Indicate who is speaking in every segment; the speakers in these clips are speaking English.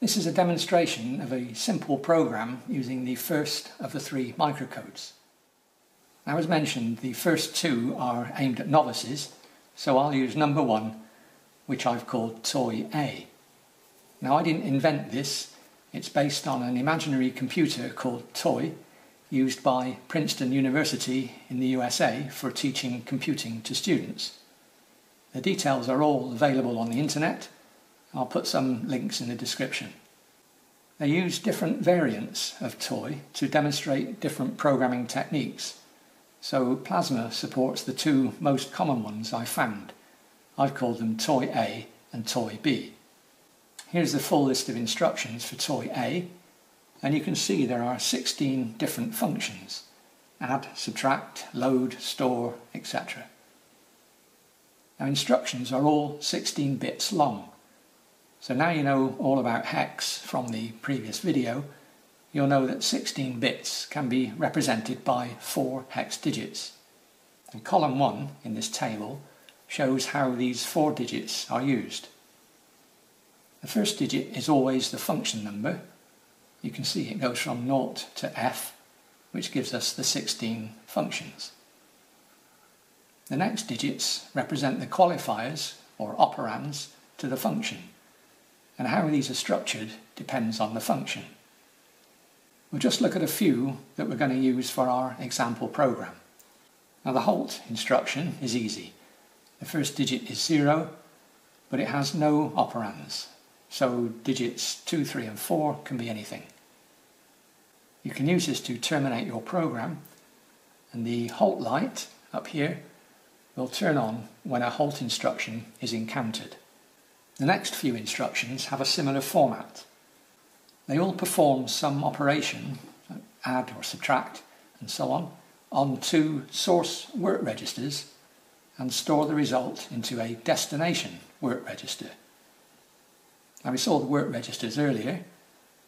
Speaker 1: This is a demonstration of a simple program using the first of the three microcodes. Now as mentioned, the first two are aimed at novices, so I'll use number one, which I've called Toy A. Now I didn't invent this, it's based on an imaginary computer called Toy, used by Princeton University in the USA for teaching computing to students. The details are all available on the internet, I'll put some links in the description. They use different variants of Toy to demonstrate different programming techniques. So Plasma supports the two most common ones I found. I've called them Toy A and Toy B. Here's the full list of instructions for Toy A, and you can see there are 16 different functions. Add, subtract, load, store, etc. Now instructions are all 16 bits long, so now you know all about hex from the previous video, you'll know that 16 bits can be represented by four hex digits. And column 1 in this table shows how these four digits are used. The first digit is always the function number. You can see it goes from 0 to f, which gives us the 16 functions. The next digits represent the qualifiers, or operands, to the function and how these are structured depends on the function. We'll just look at a few that we're going to use for our example program. Now the halt instruction is easy. The first digit is 0, but it has no operands, so digits 2, 3 and 4 can be anything. You can use this to terminate your program, and the halt light up here will turn on when a halt instruction is encountered. The next few instructions have a similar format. They all perform some operation, add or subtract and so on, on two source work registers and store the result into a destination work register. Now we saw the work registers earlier.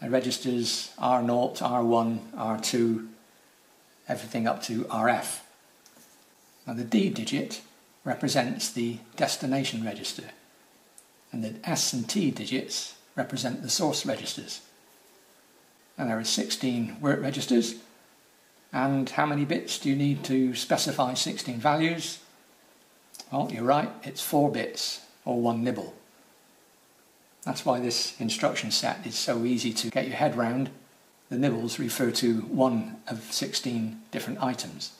Speaker 1: The registers R0, R1, R2, everything up to RF. Now the D digit represents the destination register and the S and T digits represent the source registers. And there are 16 work registers. And how many bits do you need to specify 16 values? Well, you're right, it's 4 bits, or one nibble. That's why this instruction set is so easy to get your head round. The nibbles refer to one of 16 different items.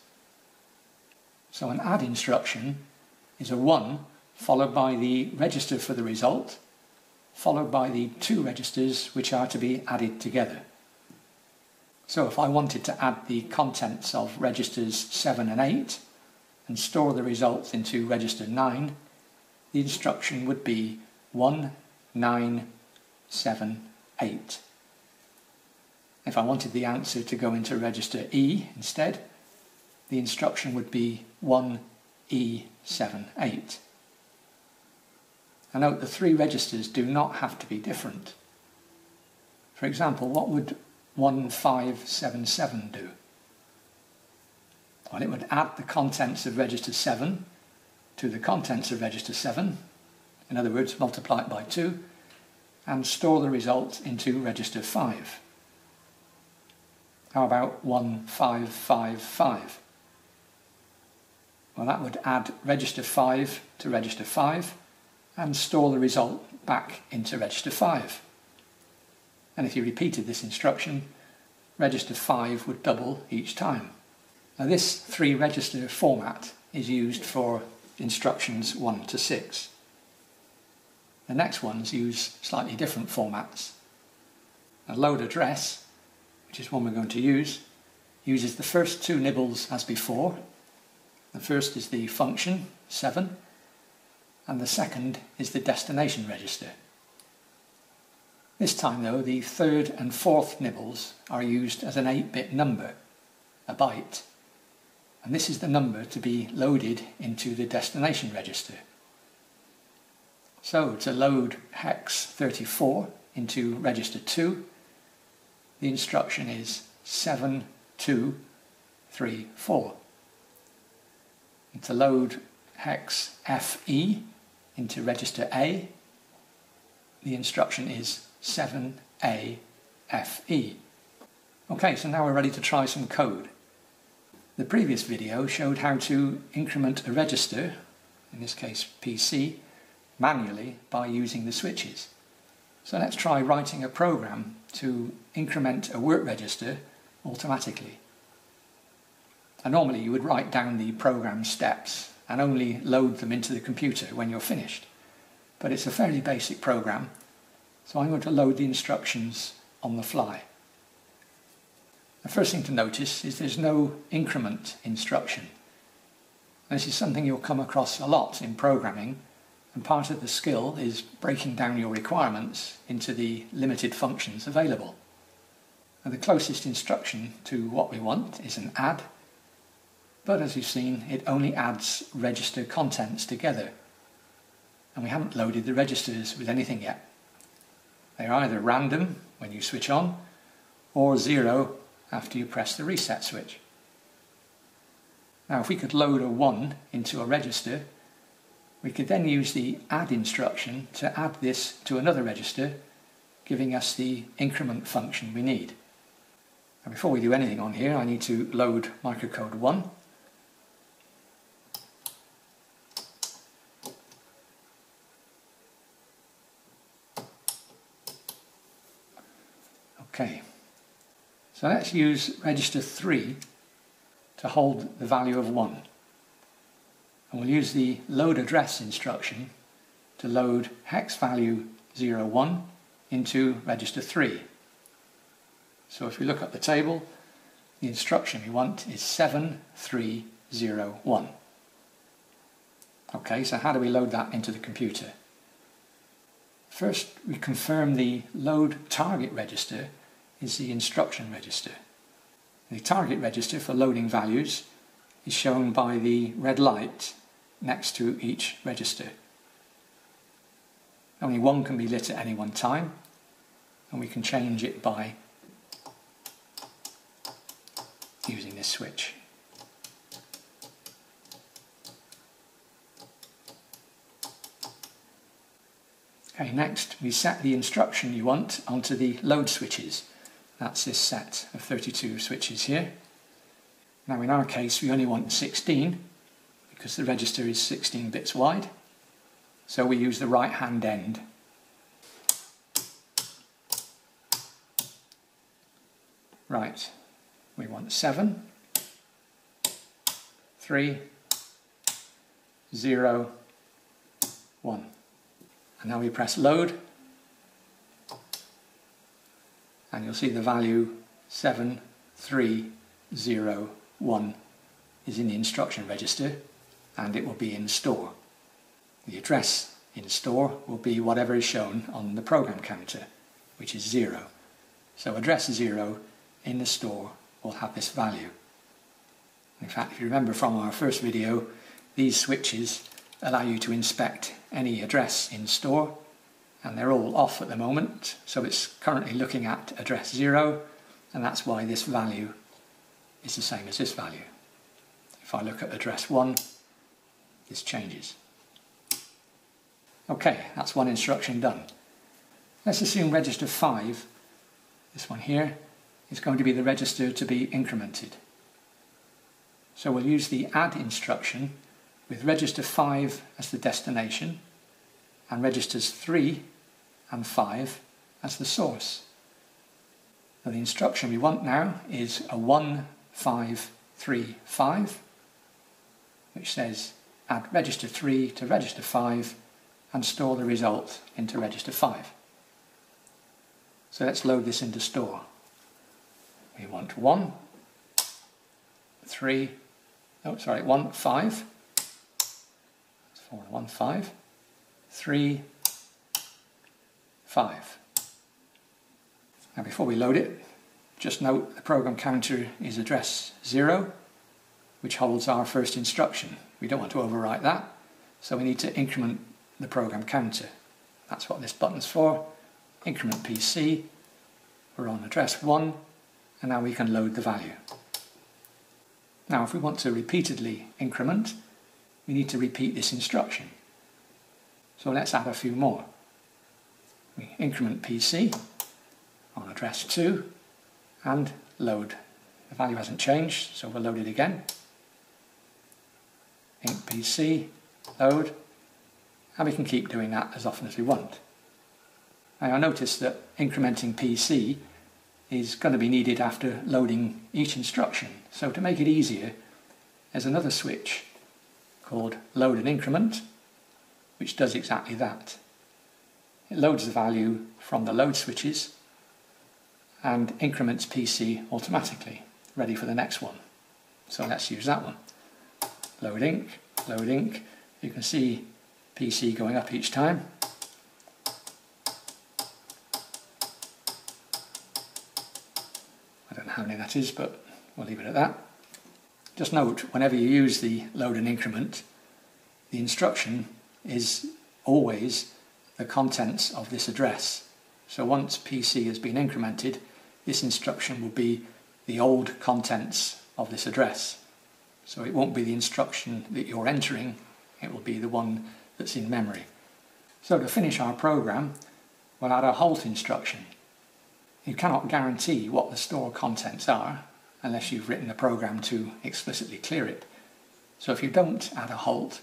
Speaker 1: So an add instruction is a 1 followed by the register for the result, followed by the two registers which are to be added together. So if I wanted to add the contents of registers 7 and 8 and store the results into register 9, the instruction would be 1, 9, 7, 8. If I wanted the answer to go into register E instead, the instruction would be 1, E, 7, 8. And note the three registers do not have to be different. For example, what would 1577 do? Well, it would add the contents of register 7 to the contents of register 7, in other words, multiply it by 2, and store the result into register 5. How about 1555? Well, that would add register 5 to register 5 and store the result back into register 5. And if you repeated this instruction, register 5 would double each time. Now this three register format is used for instructions 1 to 6. The next ones use slightly different formats. A load address, which is one we're going to use, uses the first two nibbles as before. The first is the function, 7, and the second is the destination register. This time though, the third and fourth nibbles are used as an 8-bit number, a byte, and this is the number to be loaded into the destination register. So to load hex 34 into register 2, the instruction is 7234. And to load hex FE into register A, the instruction is 7A, FE. Okay, so now we're ready to try some code. The previous video showed how to increment a register, in this case PC, manually by using the switches. So let's try writing a program to increment a work register automatically. And normally you would write down the program steps and only load them into the computer when you're finished. But it's a fairly basic program, so I'm going to load the instructions on the fly. The first thing to notice is there's no increment instruction. This is something you'll come across a lot in programming, and part of the skill is breaking down your requirements into the limited functions available. And the closest instruction to what we want is an add, but as you've seen, it only adds register contents together. And we haven't loaded the registers with anything yet. They are either random when you switch on, or zero after you press the reset switch. Now if we could load a 1 into a register, we could then use the add instruction to add this to another register, giving us the increment function we need. Now before we do anything on here, I need to load microcode 1. Okay, so let's use register 3 to hold the value of 1. And we'll use the load address instruction to load hex value 01 into register 3. So if we look at the table, the instruction we want is 7301. Okay, so how do we load that into the computer? First, we confirm the load target register is the instruction register. The target register for loading values is shown by the red light next to each register. Only one can be lit at any one time and we can change it by using this switch. Okay, next we set the instruction you want onto the load switches. That's this set of 32 switches here. Now in our case we only want 16 because the register is 16 bits wide. So we use the right hand end. Right, we want 7, 3, 0, 1. And now we press load and you'll see the value 7301 is in the instruction register and it will be in store. The address in store will be whatever is shown on the program counter, which is 0. So address 0 in the store will have this value. In fact, if you remember from our first video, these switches allow you to inspect any address in store and they're all off at the moment so it's currently looking at address 0 and that's why this value is the same as this value. If I look at address 1 this changes. Okay, that's one instruction done. Let's assume register 5, this one here, is going to be the register to be incremented. So we'll use the add instruction with register 5 as the destination and registers 3 and 5 as the source. Now the instruction we want now is a 1535 which says add register 3 to register 5 and store the result into register 5. So let's load this into store. We want 1, 3, oh sorry, 1, 5, 4, 1, 5, 3, 5. Now before we load it, just note the program counter is address 0, which holds our first instruction. We don't want to overwrite that, so we need to increment the program counter. That's what this button's for. Increment PC, we're on address 1, and now we can load the value. Now if we want to repeatedly increment, we need to repeat this instruction. So let's add a few more. We increment PC on address 2 and load. The value hasn't changed, so we'll load it again. Inc PC, load, and we can keep doing that as often as we want. Now I notice that incrementing PC is going to be needed after loading each instruction. So to make it easier, there's another switch called load and increment, which does exactly that. It loads the value from the load switches and increments PC automatically, ready for the next one. So let's use that one. Load inc, load inc. You can see PC going up each time. I don't know how many that is, but we'll leave it at that. Just note, whenever you use the load and increment, the instruction is always the contents of this address. So once PC has been incremented, this instruction will be the old contents of this address. So it won't be the instruction that you're entering, it will be the one that's in memory. So to finish our program, we'll add a halt instruction. You cannot guarantee what the store contents are unless you've written a program to explicitly clear it. So if you don't add a halt,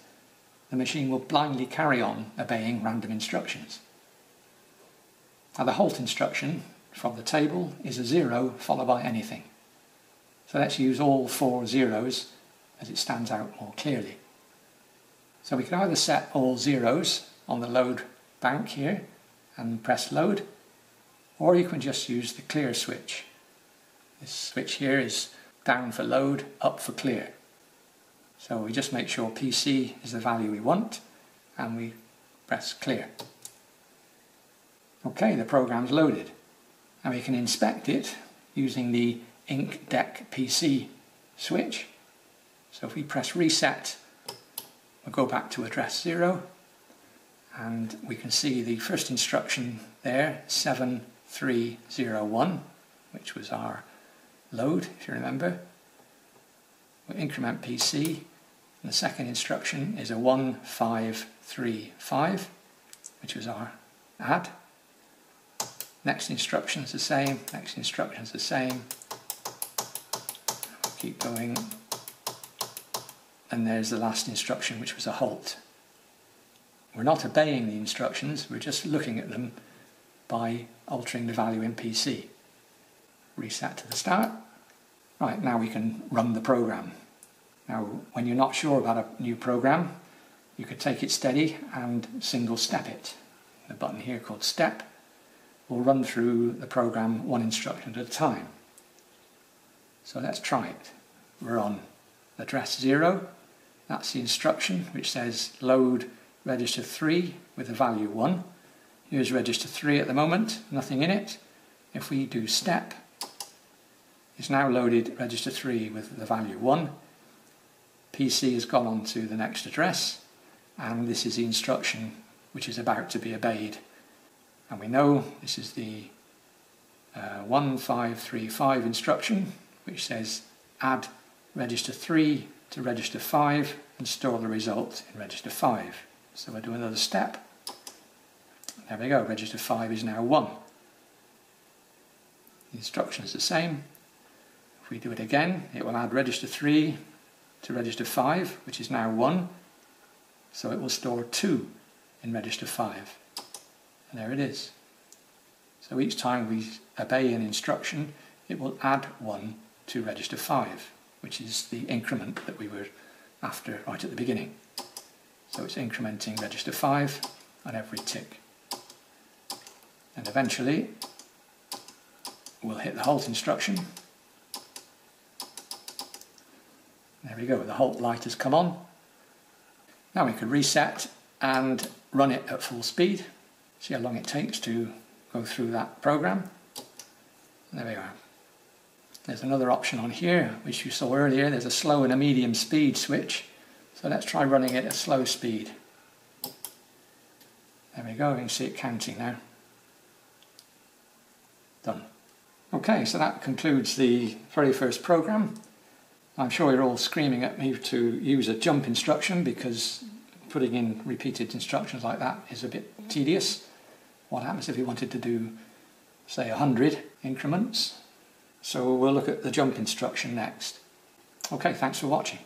Speaker 1: the machine will blindly carry on obeying random instructions. Now the halt instruction from the table is a zero followed by anything. So let's use all four zeros as it stands out more clearly. So we can either set all zeros on the load bank here and press load, or you can just use the clear switch. This switch here is down for load, up for clear. So we just make sure PC is the value we want and we press clear. Okay, the program's loaded and we can inspect it using the Inc Dec PC switch. So if we press reset, we'll go back to address 0 and we can see the first instruction there, 7301, which was our load, if you remember. We'll increment PC and the second instruction is a 1535, which was our add. Next instruction is the same, next instruction is the same. keep going. And there's the last instruction, which was a halt. We're not obeying the instructions, we're just looking at them by altering the value in PC. Reset to the start. Right, now we can run the program. Now, when you're not sure about a new program, you could take it steady and single step it. The button here called step will run through the program one instruction at a time. So let's try it. We're on address 0. That's the instruction which says load register 3 with the value 1. Here's register 3 at the moment, nothing in it. If we do step, it's now loaded register 3 with the value 1 PC has gone on to the next address and this is the instruction which is about to be obeyed. And we know this is the uh, 1535 instruction which says add register 3 to register 5 and store the result in register 5. So we'll do another step. There we go, register 5 is now 1. The instruction is the same. If we do it again, it will add register 3 to register 5, which is now 1. So it will store 2 in register 5. And there it is. So each time we obey an instruction, it will add 1 to register 5, which is the increment that we were after right at the beginning. So it's incrementing register 5 on every tick. And eventually, we'll hit the halt instruction There we go, the halt light has come on. Now we can reset and run it at full speed. See how long it takes to go through that program. There we are. There's another option on here, which you saw earlier. There's a slow and a medium speed switch. So let's try running it at slow speed. There we go, you can see it counting now. Done. Okay, so that concludes the very first program. I'm sure you're all screaming at me to use a jump instruction because putting in repeated instructions like that is a bit tedious. What happens if you wanted to do, say, 100 increments? So we'll look at the jump instruction next. Okay, thanks for watching.